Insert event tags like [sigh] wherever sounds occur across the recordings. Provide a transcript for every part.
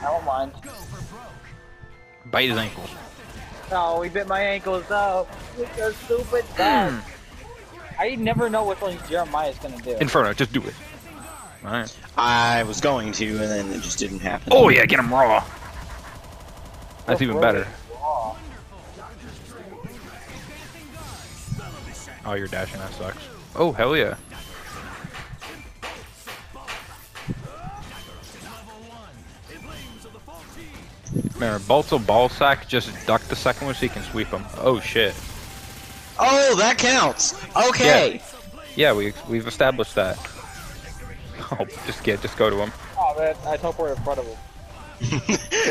I don't mind. Bite his ankles. No, he bit my ankles though. It's a stupid hmm. dog. I never know what something Jeremiah's gonna do. Inferno, just do it. Alright. I was going to, and then it just didn't happen. Oh yeah, get him raw. That's even better. Raw. Oh, you're dashing, that sucks. Oh, hell yeah. Remember, Balto ball sack, just duck the second one so you can sweep him. Oh shit. Oh, that counts. Okay. Yeah, yeah we we've established that. Oh, just get, just go to him. Oh man, I teleported in front of him.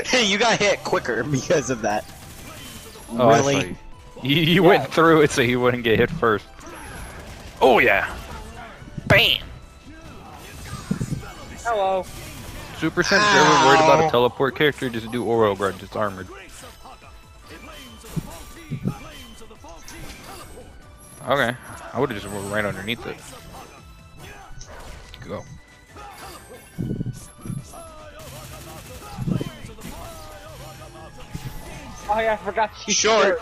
Hey, [laughs] you got hit quicker because of that. Oh, I really? you. You, you went through it so he wouldn't get hit first. Oh yeah. Bam. Hello. Super Sense, if you're ever worried about a teleport character, just do Oro Grudge, it's armored. Okay, I would've just rolled right underneath it. Go. Oh yeah, I forgot she's Short.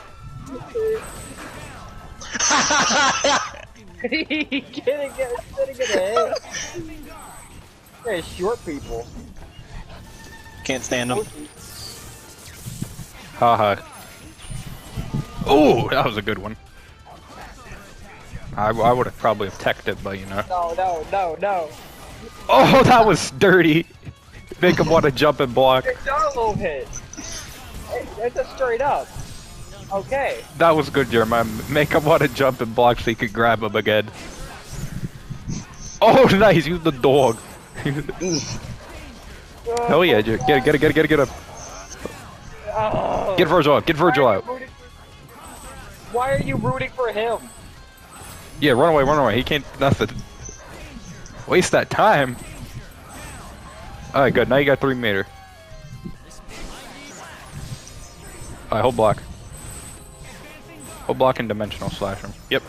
[laughs] he didn't get, didn't get a hit. Yeah, short people. Can't stand them. Haha. Oh, that was a good one. I, I would have probably have teched it, but you know. No, no, no, no. Oh, that was dirty. Make him want to jump and block. It's a hit. It's a straight up. Okay. That was good, Jeremiah. Make him want to jump and block so he could grab him again. Oh, [laughs] nice. Use the dog. [laughs] Hell yeah, get it, get it, get it, get it, get it. Oh. Get Vergil out. Get Vergil out. Why are you rooting for him? Yeah, run away, run away. He can't nothing. Waste that time. Alright, good. Now you got three meter. Alright, hold block. Hold block and dimensional slash him. Yep.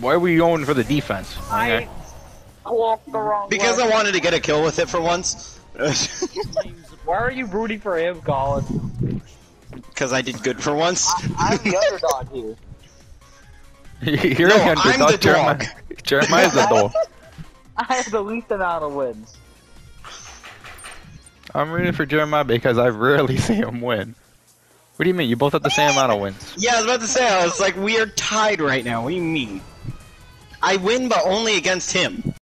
Why are we going for the defense? Okay. I walked the wrong Because way. I wanted to get a kill with it for once. [laughs] Why are you rooting for him, Colin? Because I did good for once. I'm the underdog here. [laughs] You're No, the underdog, I'm the Jeremiah. dog. Jeremiah's the dog. [laughs] I have the least amount of wins. I'm rooting for Jeremiah because I rarely see him win. What do you mean? You both have the same amount of wins. Yeah, I was about to say, I was like, we are tied right now. What do you mean? I win, but only against him.